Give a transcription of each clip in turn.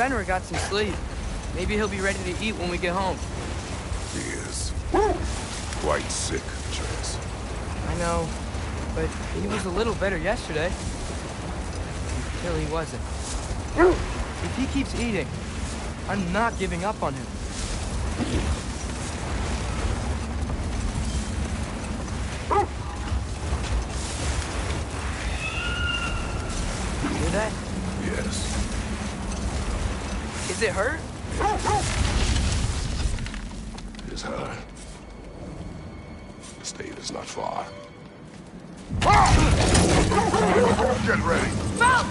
Fenrir got some sleep. Maybe he'll be ready to eat when we get home. He is quite sick, Chase. I know, but he was a little better yesterday. Until he wasn't. If he keeps eating, I'm not giving up on him. She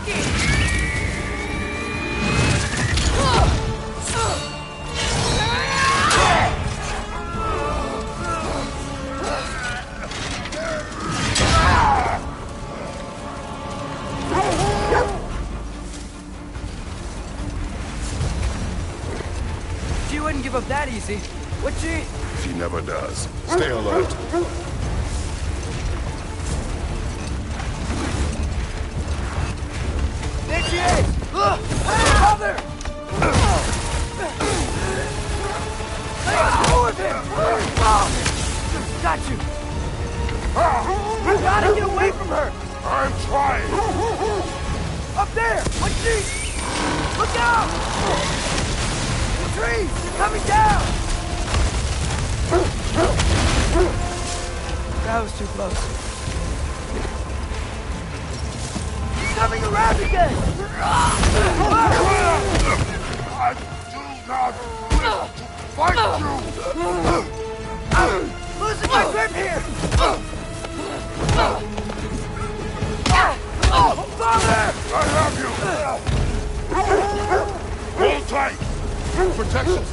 wouldn't give up that easy. Would she? She never does. Stay alert.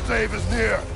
Stave is near.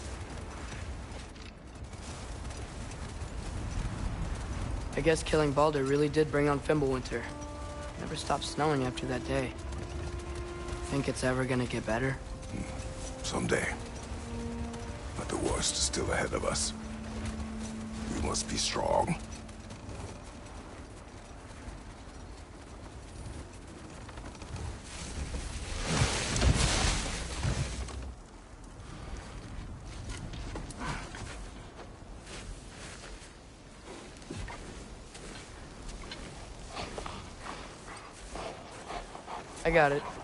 I guess killing Baldur really did bring on Fimbulwinter. Never stopped snowing after that day. Think it's ever gonna get better? Hmm. Someday. But the worst is still ahead of us. We must be strong. I got it.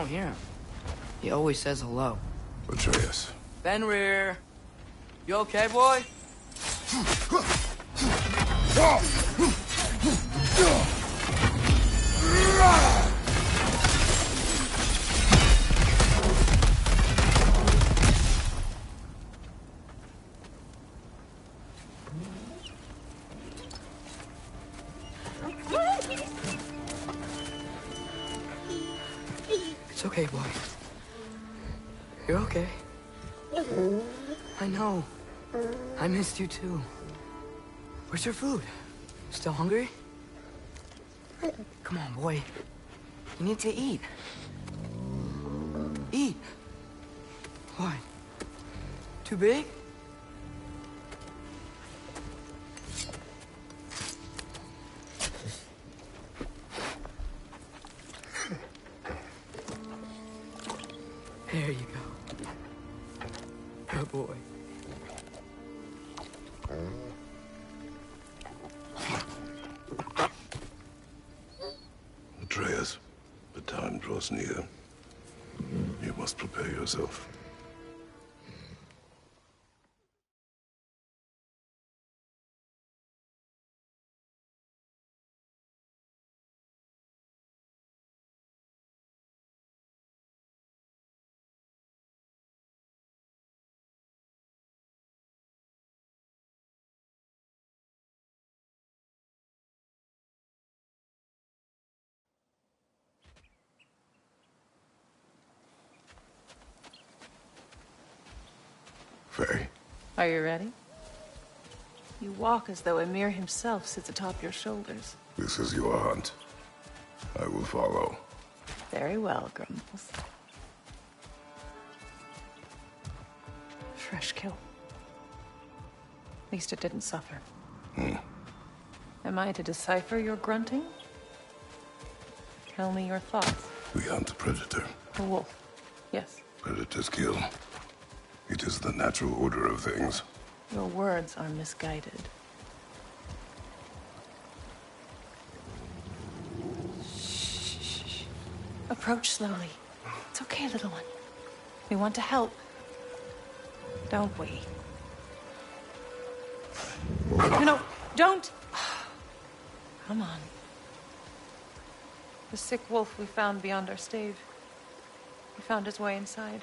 Don't hear him. He always says hello. Atreus. Fenrir! You okay, boy? Missed you too. Where's your food? Still hungry? Come on, boy. You need to eat. Eat. What? Too big? Atreus, the time draws near. You must prepare yourself. Are you ready? You walk as though Ymir himself sits atop your shoulders. this is your hunt. I will follow. Very well, Grumbles. Fresh kill. At least it didn't suffer. Hmm. Am I to decipher your grunting? Tell me your thoughts. We hunt a predator. A wolf. Yes. Predators kill. It is the natural order of things. Your words are misguided. Shh. Approach slowly. It's okay, little one. We want to help. Don't we? No, no, don't! Come on. The sick wolf we found beyond our stave. He found his way inside.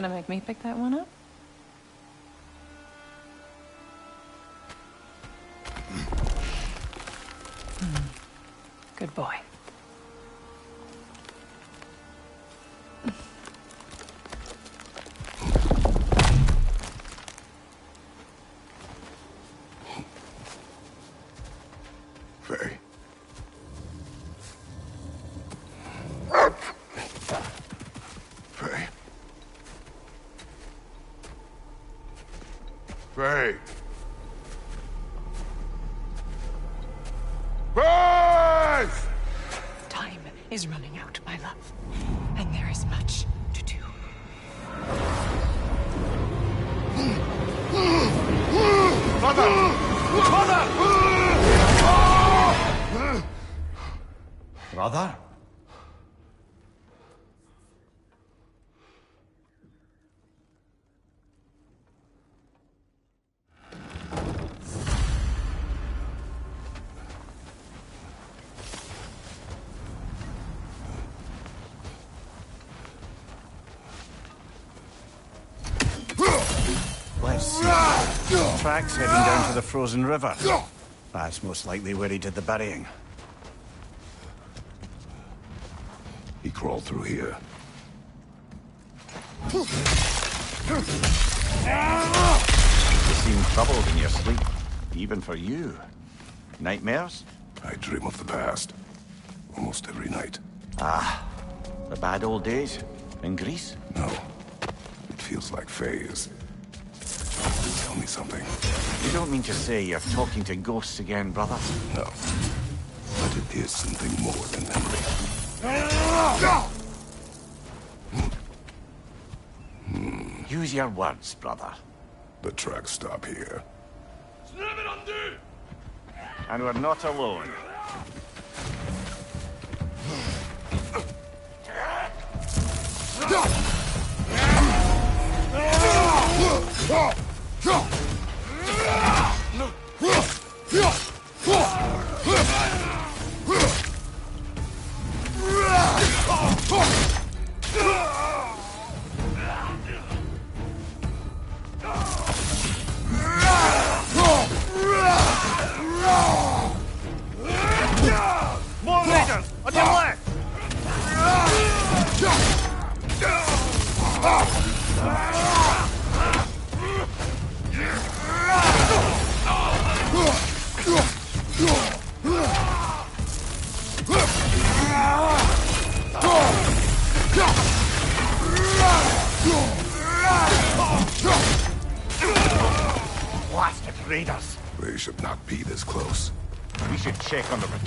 Gonna make me pick that one up? Tracks heading down to the frozen river. That's most likely where he did the burying. He crawled through here. You seem troubled in your sleep. Even for you. Nightmares? I dream of the past. Almost every night. Ah, the bad old days? In Greece? No. It feels like Faye is... Tell me something. You don't mean to say you're talking to ghosts again, brother? No. But it is something more than memory. Use your words, brother. The tracks stop here. And we're not alone. More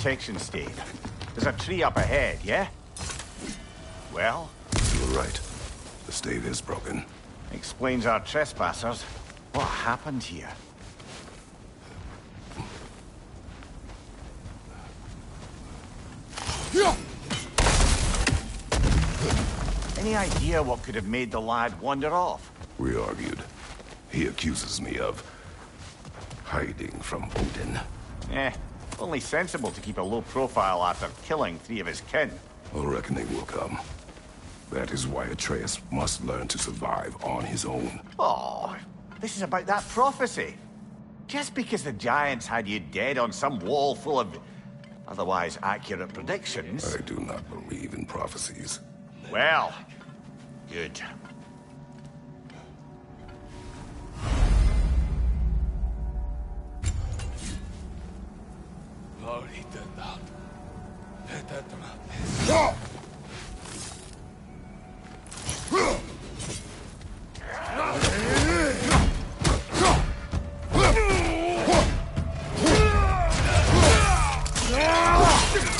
protection stave. There's a tree up ahead, yeah? Well, You're right. The stave is broken. explains our trespassers. What happened here? Any idea what could have made the lad wander off? We argued. He accuses me of... hiding from Odin. Eh, only sensible to keep a low profile after killing three of his kin. A reckoning will come. That is why Atreus must learn to survive on his own. Oh, this is about that prophecy. Just because the Giants had you dead on some wall full of otherwise accurate predictions. I do not believe in prophecies. Well, good.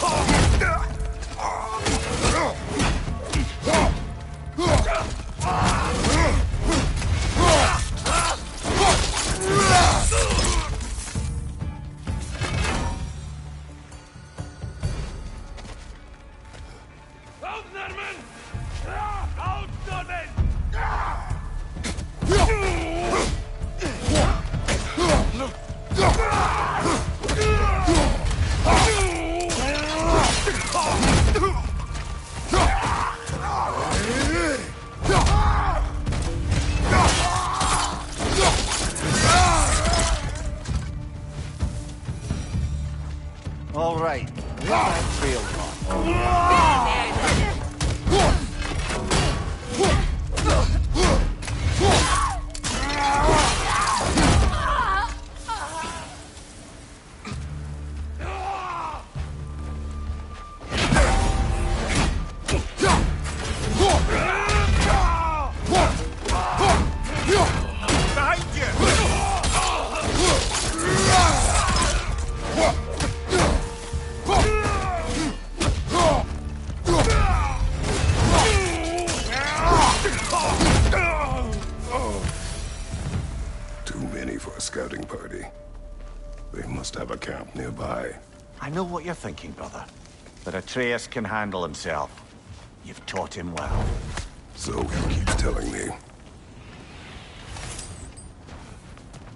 All nearby. I know what you're thinking, brother. But Atreus can handle himself. You've taught him well. So he keeps telling me.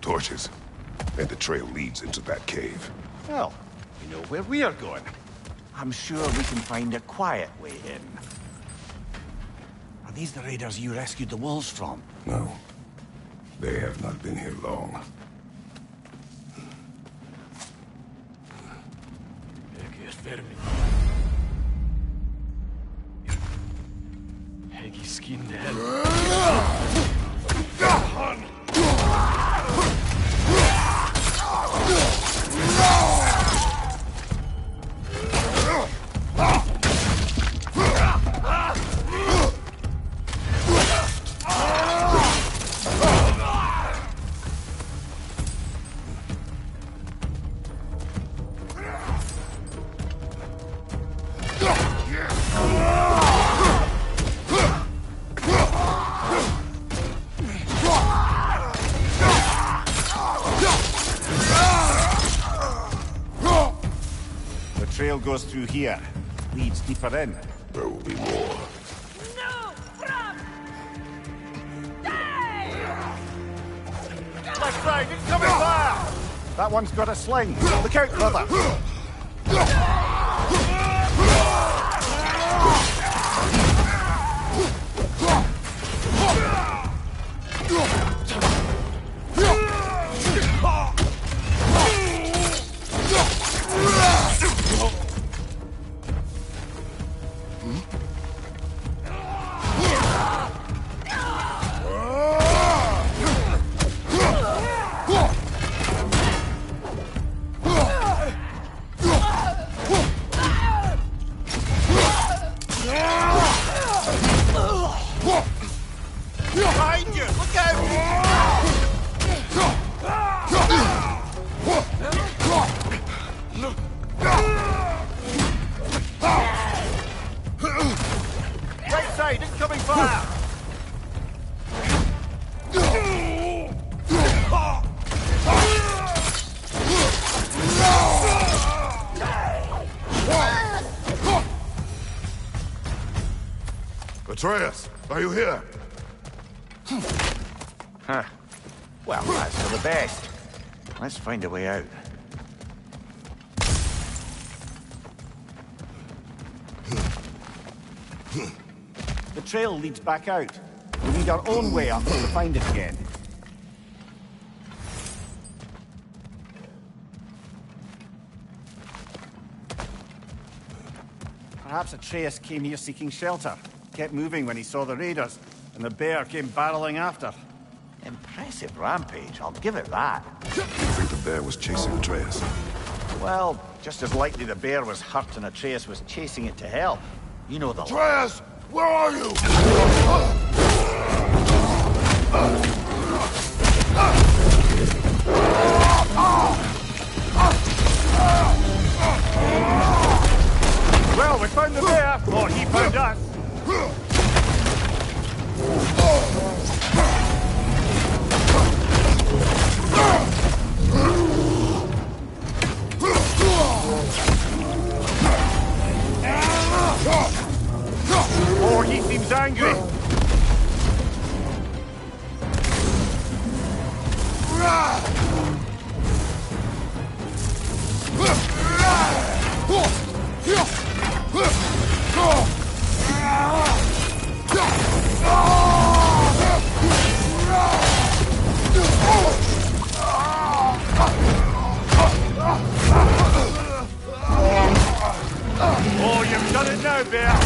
Torches. And the trail leads into that cave. Well, you know where we are going. I'm sure we can find a quiet way in. Are these the raiders you rescued the wolves from? No. They have not been here long. Vermin. Skinned hell. Goes through here. Leads deeper in. There will be more. Left side, incoming fire! That one's got a sling. Look out, brother. Atreus, are you here? Huh. Well, that's for the best. Let's find a way out. The trail leads back out. We need our own way up to find it again. Perhaps Atreus came here seeking shelter. Kept moving when he saw the raiders, and the bear came barreling after. Impressive rampage, I'll give it that. You think the bear was chasing Atreus? Well, just as likely the bear was hurt and Atreus was chasing it to hell. You know the... Atreus, where are you? Well, we found the bear, or he found us. Oh, now, bear.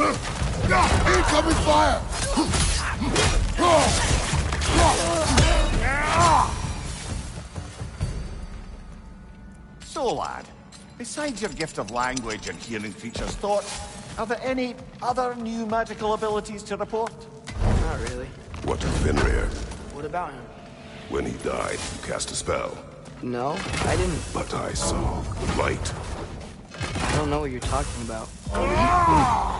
Incoming fire! So, lad, besides your gift of language and hearing creatures' thoughts, are there any other new magical abilities to report? Not really. What of Fenrir? What about him? When he died, you cast a spell. No, I didn't. But I saw the light. I don't know what you're talking about. Ah!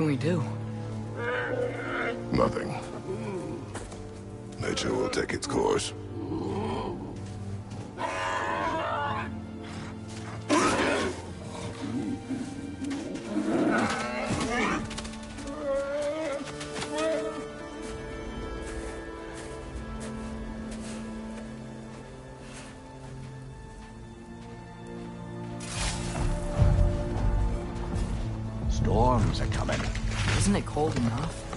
Can we do? Nothing. Nature will take its course. Cold enough?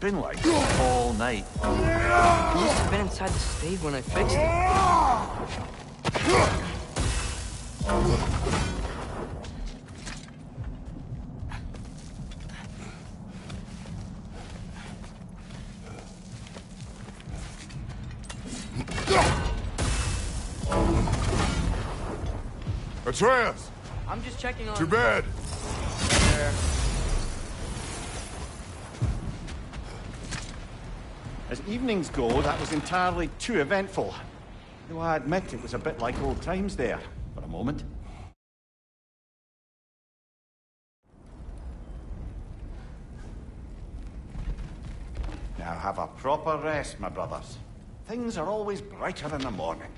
Been like all night. He must have been inside the stave when I fixed it. Atreus! I'm just checking on To bed! there. As evenings go, that was entirely too eventful. Though I admit it was a bit like old times there, for a moment. Now have a proper rest, my brothers. Things are always brighter in the morning.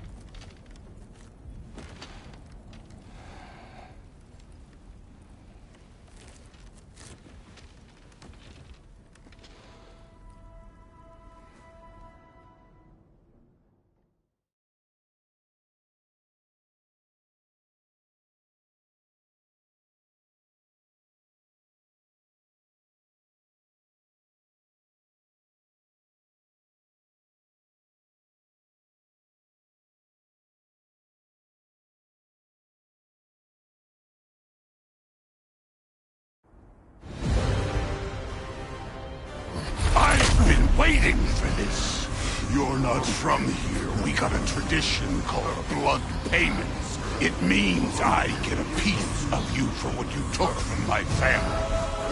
You're not from here. We got a tradition called blood payments. It means I get a piece of you for what you took from my family.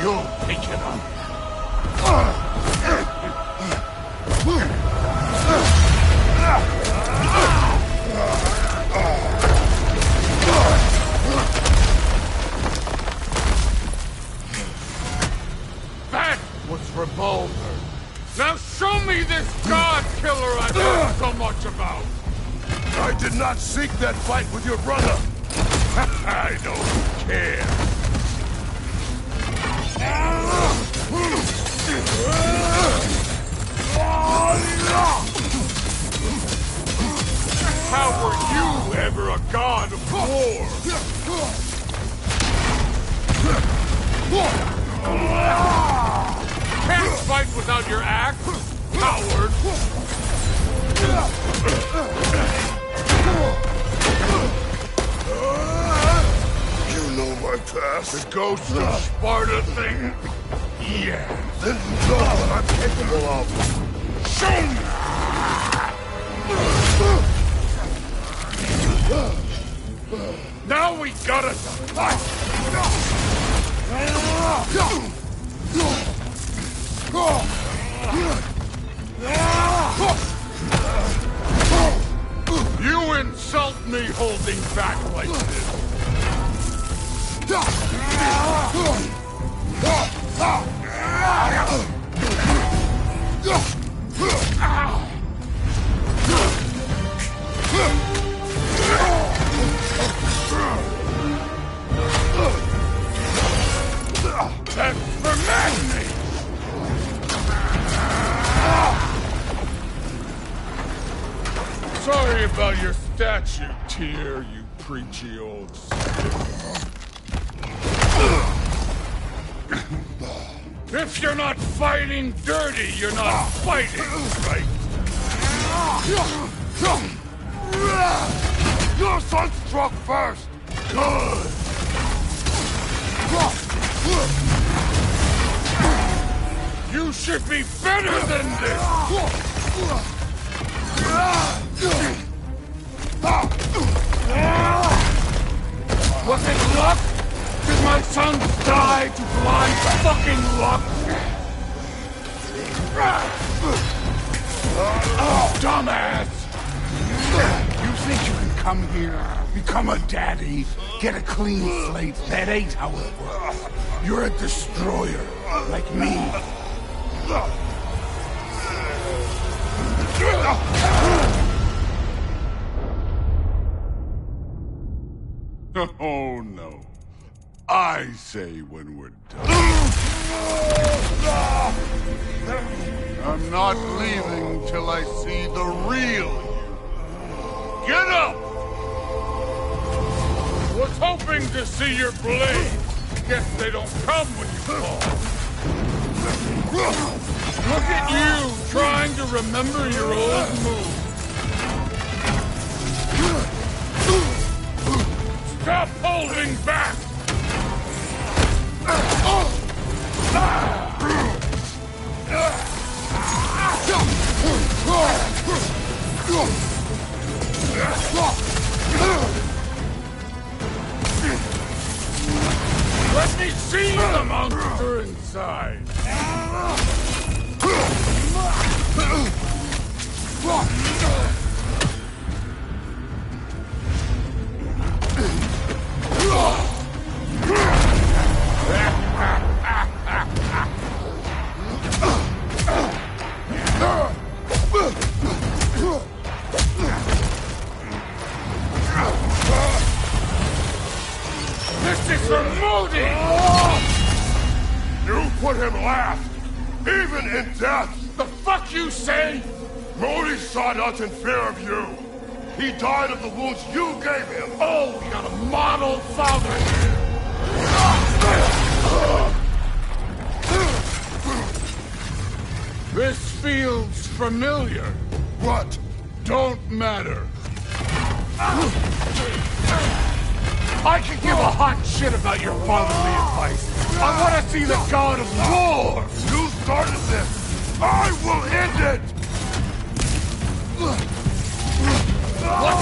You'll pick it up. That was. Now show me this God Killer I've heard so much about. I did not seek that fight with your brother. I don't care. How were you ever a god of war? Can't fight without your axe, coward. You know my past. The ghost of Sparta thing? Yeah. Then you know what I'm capable of. Show me! Now we gotta fight! You insult me holding back like this. Fighting dirty, you're not fighting right. Your son struck first. Good. You should be better than this! Was it luck? Did my sons die to blind fucking luck? Dumbass! You think you can come here, become a daddy, get a clean slate? That ain't how it works. You're a destroyer, like me. Oh no. I say when we're done. I'm not leaving till I see the real you. Get up! Was hoping to see your blade. Guess they don't come when you fall. Look at you, trying to remember your old moves. Stop holding back! Let me see the monster inside! In fear of you. He died of the wounds you gave him. Oh, we got a model father here. This feels familiar. What? Don't matter. I could give a hot shit about your fatherly advice. I want to see the god of war. You started this. I will end it. What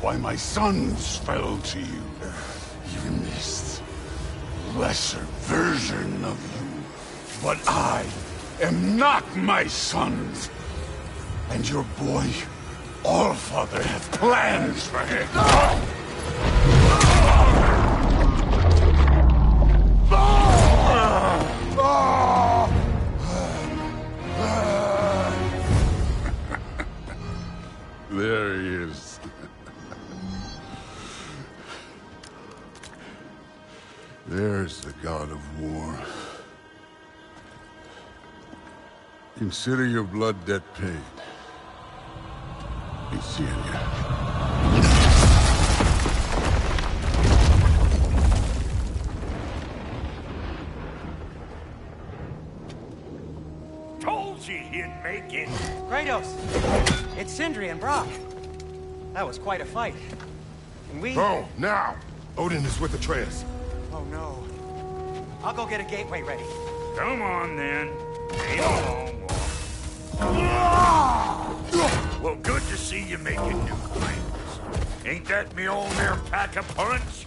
why my sons fell to you. Even this lesser version of you. But I am not my sons. And your boy, Allfather, have plans for him. Consider your blood debt paid. Be seeing you. Told you he'd make it. Kratos! It's Sindri and Brok. That was quite a fight. And we... Go, now! Odin is with Atreus. Oh, no. I'll go get a gateway ready. Come on, then. Ain't a long walk. Well, good to see you making new friends. Ain't that Mjolnir pack a punch?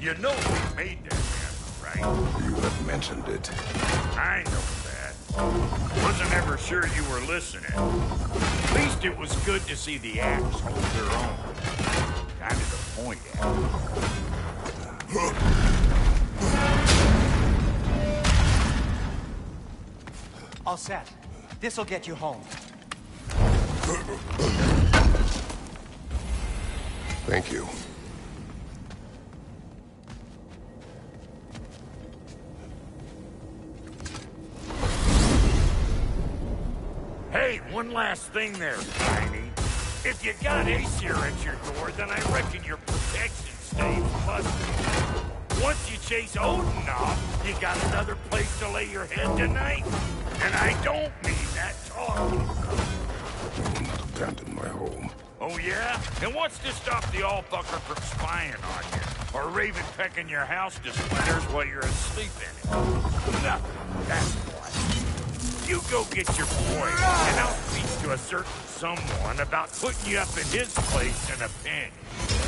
You know we made that hammer, right? You have mentioned it. I know that. Wasn't ever sure you were listening. At least it was good to see the axe hold their own. Kind of the point, eh? Axe. All set. This'll get you home. Thank you. Hey, one last thing there, Tiny. If you got Aesir at your door, then I reckon your protection stays busted. Once you chase Odin off, you got another place to lay your head tonight? And I don't mean that talking. I will not abandon my home. Oh, yeah? And what's to stop the all-fucker from spying on you? Or Raven pecking your house to splinters while you're asleep in it? Nothing. That's why. You go get your boy, and I'll speak to a certain someone about putting you up in his place in a pinch.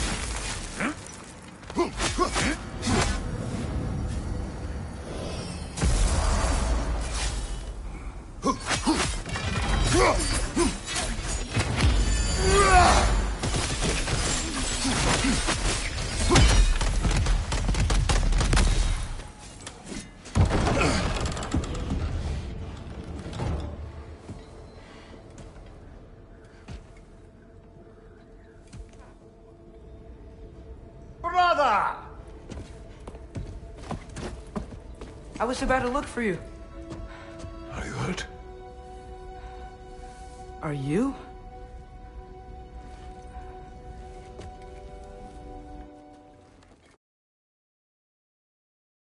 Was about to look for you?